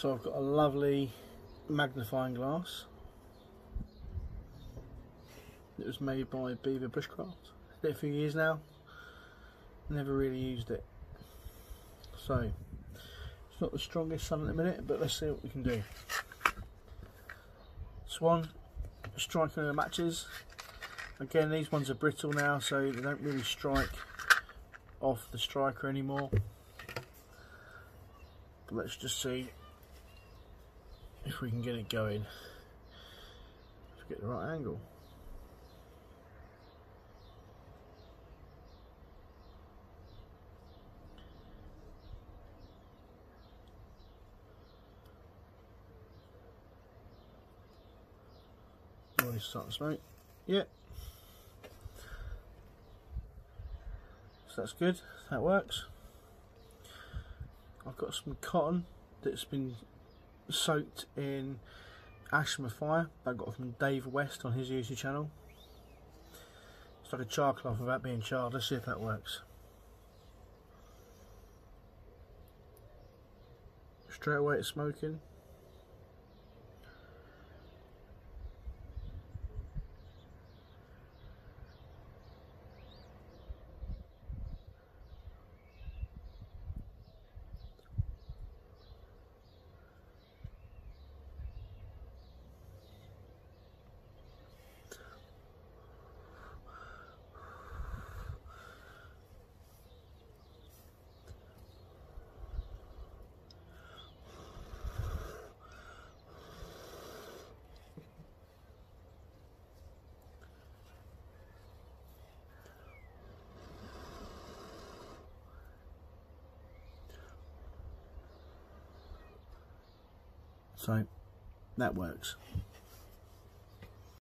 So I've got a lovely magnifying glass. It was made by Beaver Bushcraft. Had it a few years now. Never really used it. So it's not the strongest sun at the minute, but let's see what we can do. Swan striking the matches. Again, these ones are brittle now, so they don't really strike off the striker anymore. But let's just see if we can get it going. Let's get the right angle. Already starting to smoke. Yeah. So that's good. That works. I've got some cotton that's been soaked in ash from a fire I got from Dave West on his YouTube channel. It's like a char cloth without being charred. Let's see if that works. Straight away it's smoking. So that works.